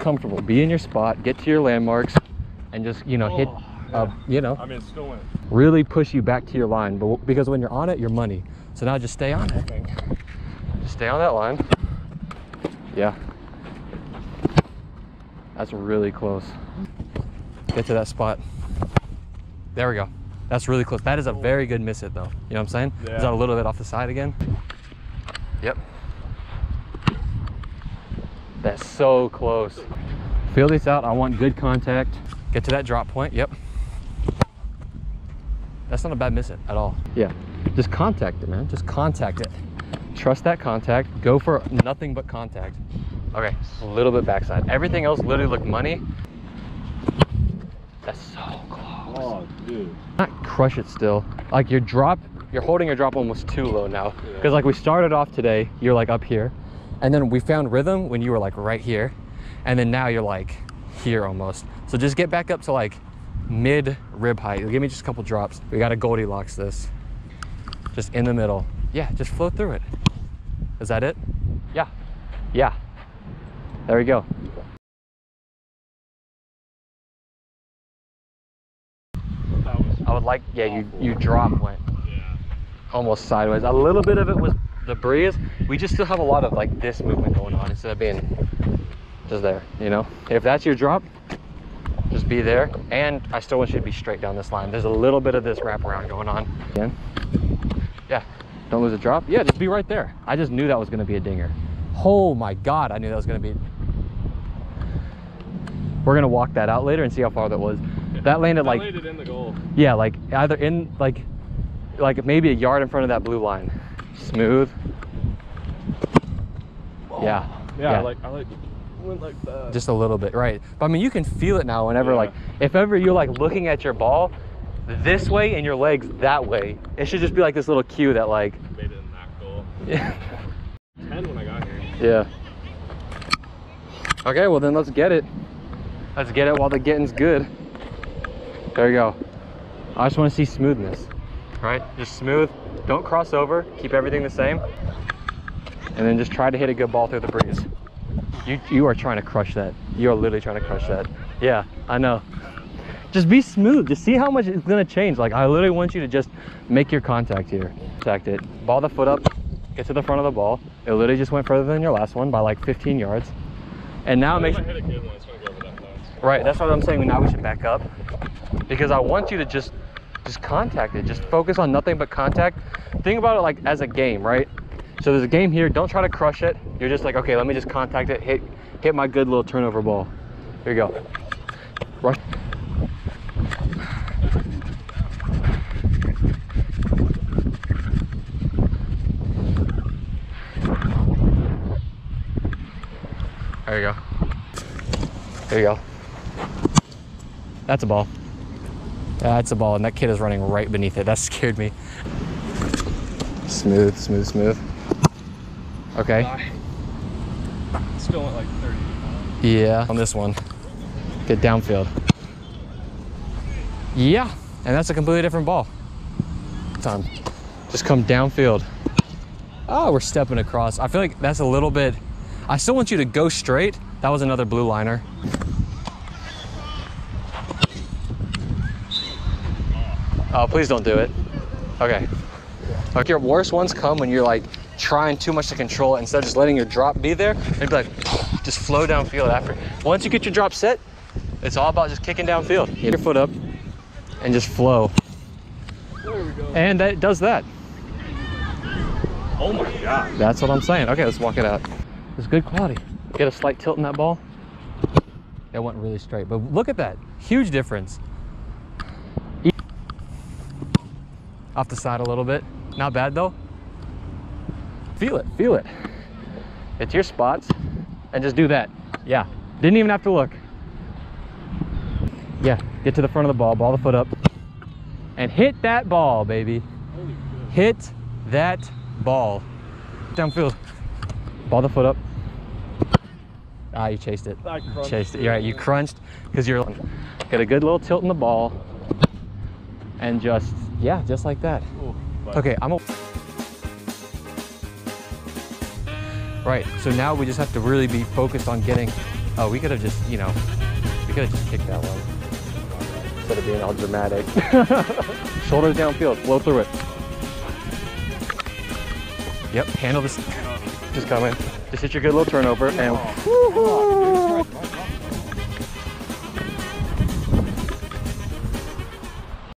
comfortable. Be in your spot, get to your landmarks, and just, you know, hit, Oh, uh, you know, I mean, still winning. really push you back to your line. But because when you're on it, you're money. So now just stay on it. Just stay on that line. Yeah. That's really close. Get to that spot. There we go. That's really close. That is a very good miss it though. You know what I'm saying? Yeah. Is that a little bit off the side again? Yep. That's so close. Feel this out. I want good contact. Get to that drop point. Yep. That's not a bad miss it at all. Yeah. Just contact it, man. Just contact it. Trust that contact. Go for nothing but contact. Okay, a little bit backside. Everything else literally looked money. That's so close. Oh, dude. Not crush it still. Like your drop, you're holding your drop almost too low now. Yeah. Because like we started off today, you're like up here. And then we found rhythm when you were like right here. And then now you're like here almost. So just get back up to like mid rib height. Give me just a couple drops. We gotta Goldilocks this. Just in the middle. Yeah, just float through it. Is that it? Yeah. Yeah. There we go. I would like, yeah, you, you drop went Yeah. almost sideways. A little bit of it was the breeze. We just still have a lot of like this movement going on instead of being just there, you know? If that's your drop, just be there. And I still want you to be straight down this line. There's a little bit of this wraparound going on. Again. Yeah, don't lose a drop. Yeah, just be right there. I just knew that was gonna be a dinger. Oh my God, I knew that was gonna be. We're gonna walk that out later and see how far that was. That landed like, landed in the goal. yeah, like either in like, like maybe a yard in front of that blue line. Smooth. Yeah. Yeah, I like I like went like that. just a little bit, right? But I mean, you can feel it now. Whenever Yeah. like, if ever you're like looking at your ball this way and your legs that way, it should just be like this little cue that like, made it in that goal. yeah, Ten when I got here. yeah. Okay, well then let's get it. Let's get it while the getting's good. There you go. I just want to see smoothness, right? Just smooth. Don't cross over. Keep everything the same. And then just try to hit a good ball through the breeze. You you are trying to crush that. You are literally trying to crush that. Yeah, I know. Just be smooth. Just see how much it's gonna change. Like I literally want you to just make your contact here. Contact it. Ball the foot up. Get to the front of the ball. It literally just went further than your last one by like 15 yards. And now it makes I hit a good one, it's gonna go over that fence. Right, that's what I'm saying. Now we should back up because I want you to just just contact it. Just focus on nothing but contact. Think about it like as a game, right? So there's a game here. Don't try to crush it. You're just like, okay, let me just contact it. Hit hit my good little turnover ball. Here you go. Rush. There you go. There you go. That's a ball. That's a ball, and that kid is running right beneath it. That scared me. Smooth, smooth, smooth. Okay. Still went like 30. Yeah. On this one, get downfield. Yeah, and that's a completely different ball. Time. Just come downfield. Oh, we're stepping across. I feel like that's a little bit. I still want you to go straight. That was another blue liner. Oh, please don't do it. Okay. Like your worst ones come when you're like trying too much to control it instead of just letting your drop be there. It'd be like just flow downfield after. Once you get your drop set, it's all about just kicking downfield. Get your foot up and just flow. There we go. And that does that. Oh my god. That's what I'm saying. Okay, let's walk it out. It's good quality. Get a slight tilt in that ball. It went really straight, but look at that. Huge difference. Off the side a little bit. Not bad though. Feel it, feel it. It's your spots and just do that. Yeah, didn't even have to look. Yeah, get to the front of the ball, ball the foot up, and hit that ball, baby. Hit that ball. Downfield. Ball the foot up. Ah, you chased it. I crunched Chased it. it. You're right. You crunched because you're get a good little tilt in the ball, and just yeah, just like that. Ooh, Okay, I'm a. Right. So now we just have to really be focused on getting Oh, we could have just, you know, we could have just kicked that one. Instead of being all dramatic. Shoulders downfield, flow through it. Yep, handle this. Just coming. Just hit your good little turnover and woo-hoo.